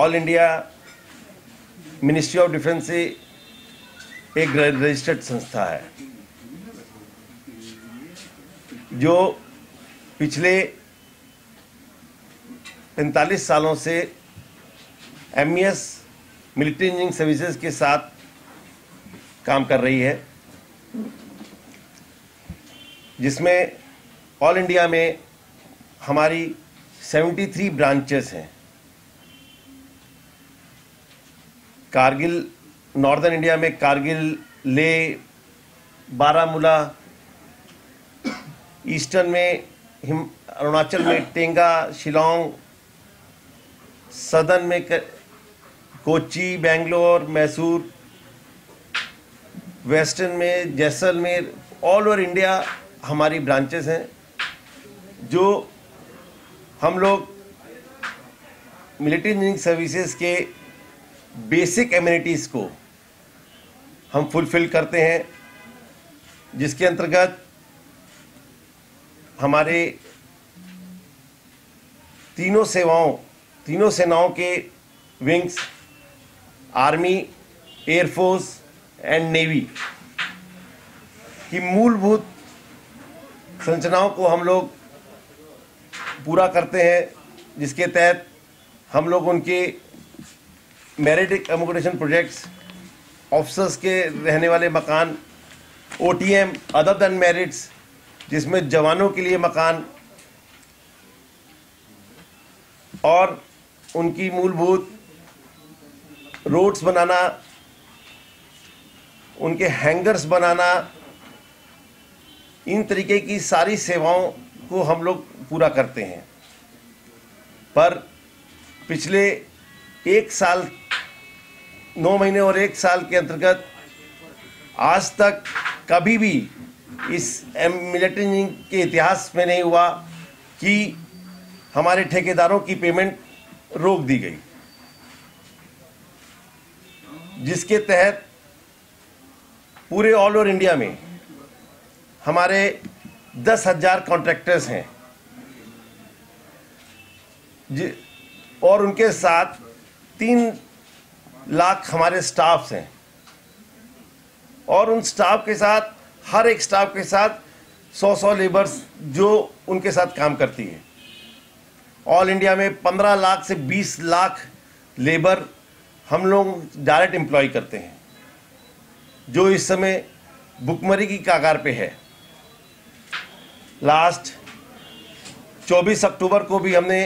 All India ministry of defence से एक registered संस्था है, जो पिछले 45 सालों से एम मिलिट्री इंजीनियरिंग सर्विसेज़ के साथ काम कर रही है, जिसमें ऑल इंडिया में हमारी 73 ब्रांचेस हैं। कारगिल नॉर्दर्न इंडिया में कारगिल ले बारामूला ईस्टर्न में हिम अरुणाचल में टेंगा शिलोंग सदर्न में कर, कोची बेंगलोर मैसूर वेस्टर्न में जैसलमेर ऑल ओवर इंडिया हमारी ब्रांचेस हैं जो हम लोग मिलिट्री इंजीनियरिंग सर्विसेज़ के बेसिक एम्यूनिटीज़ को हम फुलफिल करते हैं, जिसके अंतर्गत हमारे तीनों सेवाओं, तीनों सेनाओं के wings army air force and navy की मूलभूत संरचनाओं को हम लोग पूरा करते हैं, जिसके तहत हम लोग उनके मेरिट एमोगोडेशन प्रोजेक्ट्स ऑफिसर्स के रहने वाले मकान O T M other than merits जिसमें जवानों के लिए मकान और उनकी मूलभूत रोड्स बनाना, उनके हैंगर्स बनाना, इन तरीके की सारी सेवाओं को हम लोग पूरा करते हैं। पर पिछले एक साल नौ महीने और एक साल के अंतर्गत आज तक कभी भी इस मिलिट्री के इतिहास में नहीं हुआ कि हमारे ठेकेदारों की पेमेंट रोक दी गई। जिसके तहत पूरे ऑल ओवर इंडिया में हमारे दस हज़ार कॉन्ट्रैक्टर्स हैं। और उनके साथ तीन लाख हमारे स्टाफ हैं। और उन स्टाफ के साथ, हर एक स्टाफ के साथ सौ सौ लेबर्स जो उनके साथ काम करती है। ऑल इंडिया में पंद्रह लाख से बीस लाख लेबर हम लोग डायरेक्ट एम्प्लॉय करते हैं, जो इस समय भुखमरी की कागार पे है। लास्ट 24 अक्टूबर को भी हमने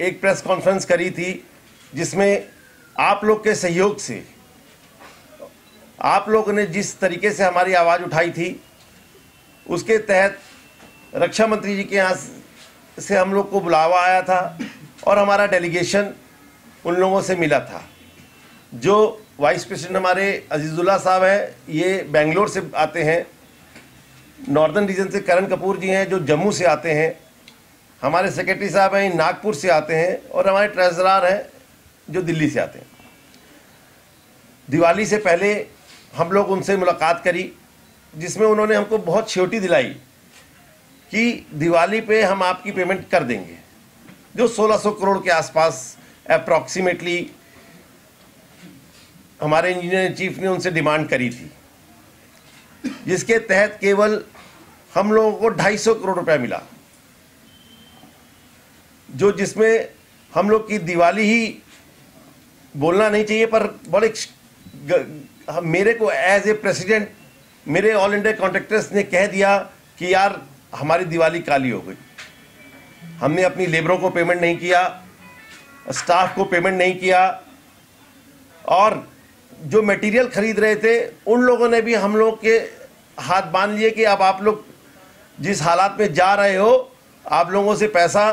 एक प्रेस कॉन्फ्रेंस करी थी, जिसमें आप लोग के सहयोग से, आप लोगों ने जिस तरीके से हमारी आवाज़ उठाई थी, उसके तहत रक्षा मंत्री जी के यहाँ से हम लोग को बुलावा आया था और हमारा डेलीगेशन उन लोगों से मिला था। जो वाइस प्रेसिडेंट हमारे अजीज़ुल्ला साहब हैं, ये बेंगलोर से आते हैं, नॉर्दर्न रीजन से करण कपूर जी हैं, जो जम्मू से आते हैं, हमारे सेक्रेटरी साहब हैं, नागपुर से आते हैं और हमारे ट्रेजरार हैं जो दिल्ली से आते हैं। दिवाली से पहले हम लोग उनसे मुलाकात करी, जिसमें उन्होंने हमको बहुत छोटी दिलाई कि दिवाली पे हम आपकी पेमेंट कर देंगे, जो 1600 करोड़ के आसपास अप्रॉक्सीमेटली हमारे इंजीनियर चीफ ने उनसे डिमांड करी थी। जिसके तहत केवल हम लोगों को 250 करोड़ रुपया मिला, जो जिसमें हम लोग की दिवाली ही बोलना नहीं चाहिए, पर बड़े मेरे को एज ए प्रेसिडेंट मेरे ऑल इंडिया कॉन्ट्रेक्टर्स ने कह दिया कि यार, हमारी दिवाली काली हो गई। हमने अपनी लेबरों को पेमेंट नहीं किया स्टाफ को पेमेंट नहीं किया, और जो मटेरियल खरीद रहे थे, उन लोगों ने भी हम लोग के हाथ बाँध लिए कि अब आप लोग जिस हालात में जा रहे हो, आप लोगों से पैसा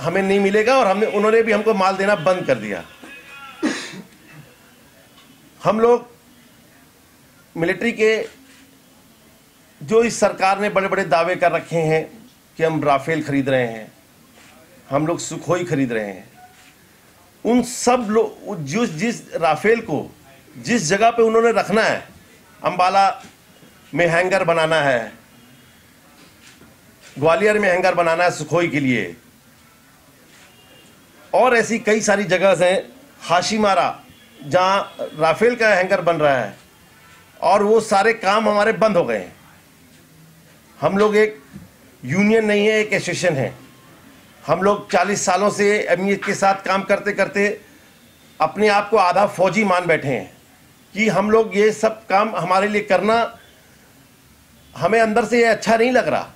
हमें नहीं मिलेगा और हमने, उन्होंने भी हमको माल देना बंद कर दिया। हम लोग मिलिट्री के जो इस सरकार ने बड़े बड़े दावे कर रखे हैं कि हम राफेल खरीद रहे हैं, हम लोग सुखोई खरीद रहे हैं, उन सब लोग जिस जिस राफेल को, जिस जगह पे उन्होंने रखना है, अंबाला में हैंगर बनाना है, ग्वालियर में हैंगर बनाना है सुखोई के लिए, और ऐसी कई सारी जगह हैं, हाशीमारा जहाँ राफेल का हैंकर बन रहा है, और वो सारे काम हमारे बंद हो गए हैं। हम लोग एक यूनियन नहीं है, एक एसोसिएशन है। हम लोग 40 सालों से एम के साथ काम करते करते अपने आप को आधा फौजी मान बैठे हैं कि हम लोग ये सब काम हमारे लिए करना हमें अंदर से ये अच्छा नहीं लग रहा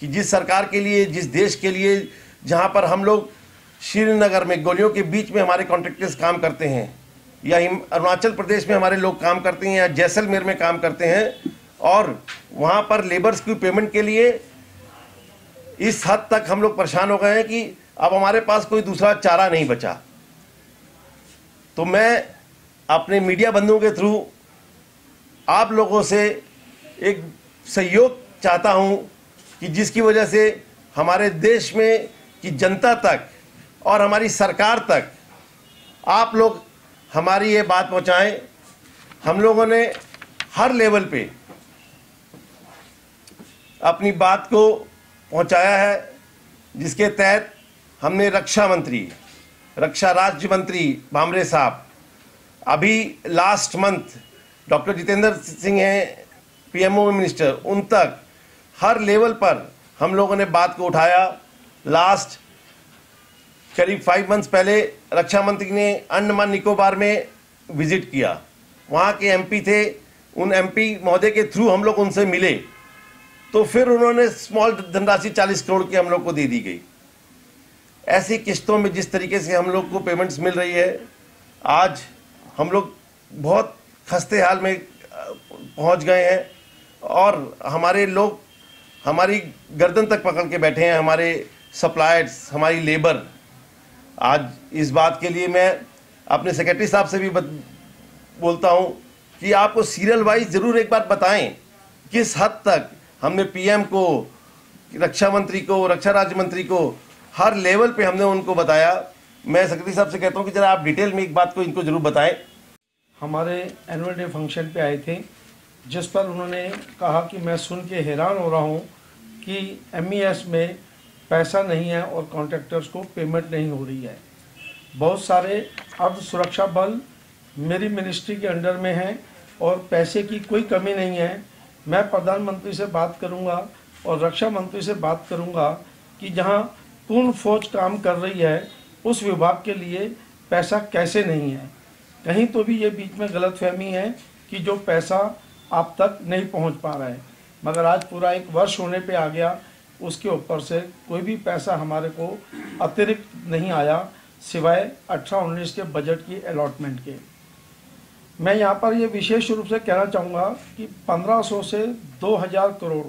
कि जिस सरकार के लिए, जिस देश के लिए, जहाँ पर हम लोग श्रीनगर में, गोलियों के बीच में हमारे कॉन्ट्रेक्टर्स काम करते हैं। या अरुणाचल प्रदेश में हमारे लोग काम करते हैं या जैसलमेर में काम करते हैं और वहाँ पर लेबर्स की पेमेंट के लिए इस हद तक हम लोग परेशान हो गए हैं कि अब हमारे पास कोई दूसरा चारा नहीं बचा। तो मैं अपने मीडिया बंधुओं के थ्रू आप लोगों से एक सहयोग चाहता हूँ कि जिसकी वजह से हमारे देश में की जनता तक और हमारी सरकार तक आप लोग हमारी ये बात पहुंचाएँ, हम लोगों ने हर लेवल पे अपनी बात को पहुँचाया है, जिसके तहत हमने रक्षा मंत्री, रक्षा राज्य मंत्री भामरे साहब, अभी last month doctor Jitendra Singh हैं पीएमओ मिनिस्टर उन तक हर लेवल पर हम लोगों ने बात को उठाया। लास्ट करीब फाइव मंथ्स पहले रक्षा मंत्री ने अंडमान निकोबार में विज़िट किया। वहाँ के एमपी थे। उन एमपी महोदय के थ्रू हम लोग उनसे मिले। तो फिर उन्होंने स्मॉल धनराशि चालीस करोड़ की हम लोग को दे दी गई। ऐसी किस्तों में जिस तरीके से हम लोग को पेमेंट्स मिल रही है, आज हम लोग बहुत खस्ते हाल में पहुँच गए हैं और हमारे लोग, हमारी गर्दन तक पकड़ के बैठे हैं, हमारे सप्लायर्स हमारी लेबर आज इस बात के लिए मैं अपने सेक्रेटरी साहब से भी बोलता हूँ कि आपको सीरियल वाइज ज़रूर एक बार बताएँ, किस हद तक हमने पीएम को, रक्षा मंत्री को, रक्षा राज्य मंत्री को, हर लेवल पे हमने उनको बताया। मैं सेक्रेटरी साहब से कहता हूँ कि जरा आप डिटेल में एक बात को इनको ज़रूर बताएँ। हमारे एनुअल डे फ़ंक्शन पे आए थे, जिस पर उन्होंने कहा कि मैं सुन के हैरान हो रहा हूँ कि एमईएस में पैसा नहीं है और कॉन्ट्रैक्टर्स को पेमेंट नहीं हो रही है। बहुत सारे अर्ध सुरक्षा बल मेरी मिनिस्ट्री के अंडर में हैं और पैसे की कोई कमी नहीं है। मैं प्रधानमंत्री से बात करूँगा और रक्षा मंत्री से बात करूँगा कि जहाँ पूर्ण फौज काम कर रही है, उस विभाग के लिए पैसा कैसे नहीं है। कहीं तो भी ये बीच में गलत फहमी है कि जो पैसा आप तक नहीं पहुँच पा रहा है। मगर आज पूरा एक वर्ष होने पे आ गया उसके ऊपर से कोई भी पैसा हमारे को अतिरिक्त नहीं आया, सिवाय अठारह उन्नीस के बजट की अलॉटमेंट के। मैं यहाँ पर ये विशेष रूप से कहना चाहूँगा कि 1500 से 2000 करोड़,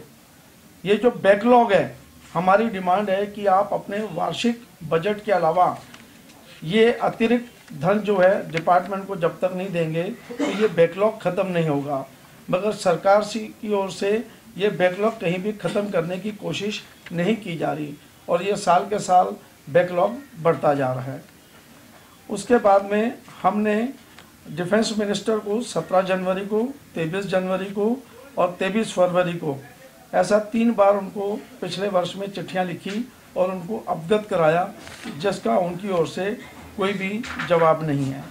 ये जो बैकलॉग है, हमारी डिमांड है कि आप अपने वार्षिक बजट के अलावा ये अतिरिक्त धन जो है डिपार्टमेंट को जब तक नहीं देंगे तो ये बैकलॉग ख़त्म नहीं होगा। मगर सरकार की ओर से ये बैकलॉग कहीं भी ख़त्म करने की कोशिश नहीं की जा रही और ये साल के साल बैकलॉग बढ़ता जा रहा है। उसके बाद में हमने डिफेंस मिनिस्टर को 17 जनवरी को 23 जनवरी को और 23 फरवरी को ऐसा तीन बार उनको पिछले वर्ष में चिट्ठियाँ लिखी और उनको अवगत कराया जिसका उनकी ओर से कोई भी जवाब नहीं है।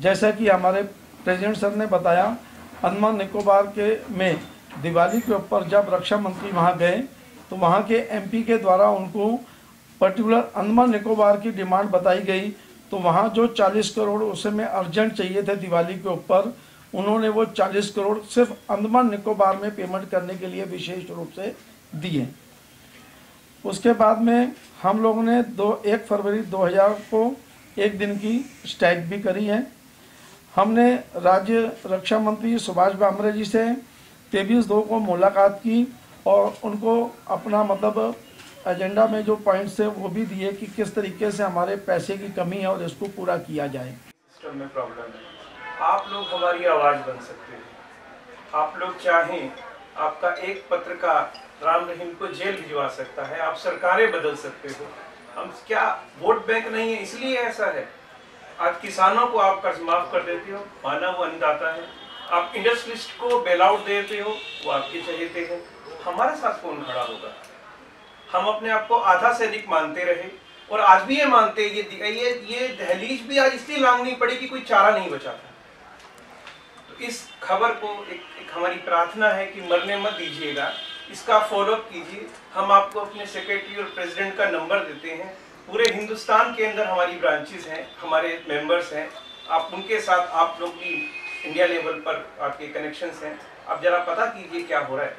जैसा कि हमारे प्रेसिडेंट सर ने बताया अंदमान निकोबार के में दिवाली के ऊपर जब रक्षा मंत्री वहाँ गए तो वहाँ के एमपी के द्वारा उनको पर्टिकुलर अंदमान निकोबार की डिमांड बताई गई। तो वहाँ जो 40 करोड़ उस समय अर्जेंट चाहिए थे दिवाली के ऊपर, उन्होंने वो 40 करोड़ सिर्फ़ अंदमान निकोबार में पेमेंट करने के लिए विशेष रूप से दिए। उसके बाद में हम लोगों ने दो, एक फरवरी 2000 को एक दिन की स्ट्राइक भी करी है। हमने राज्य रक्षा मंत्री सुभाष बामरे जी से तेईस दो को मुलाकात की और उनको अपना मतलब एजेंडा में जो पॉइंट्स थे वो भी दिए कि किस तरीके से हमारे पैसे की कमी है और इसको पूरा किया जाए। सिस्टम में प्रॉब्लम है। आप लोग हमारी आवाज़ बन सकते हैं। आप लोग चाहें आपका एक पत्रकार राम रहीम को जेल भिजवा सकता है, आप सरकारें बदल सकते हो। हम क्या वोट बैंक नहीं है, इसलिए ऐसा है। आज किसानों को आप कर्ज माफ़ कर देते हो माना वो अन्नदाता है। आप इंडस्ट्रिस्ट को बेल आउट देते हो वो आपके चहेते हैं। हमारे साथ कौन खड़ा होगा। हम अपने आप को आधा सैनिक मानते रहे और आज भी ये मानते हैं ये ये ये दहलीज भी आज इसलिए लांगनी पड़ी कि कोई चारा नहीं बचा था। तो इस खबर को एक, एक हमारी प्रार्थना है कि मरने मत दीजिएगा। इसका फॉलोअप कीजिए। हम आपको अपने सेक्रेटरी और प्रेसिडेंट का नंबर देते हैं। पूरे हिंदुस्तान के अंदर हमारी ब्रांचेस हैं हमारे मेंबर्स हैं। आप उनके साथ आप लोग भी इंडिया लेवल पर आपके कनेक्शंस हैं। आप जरा पता कीजिए क्या हो रहा है।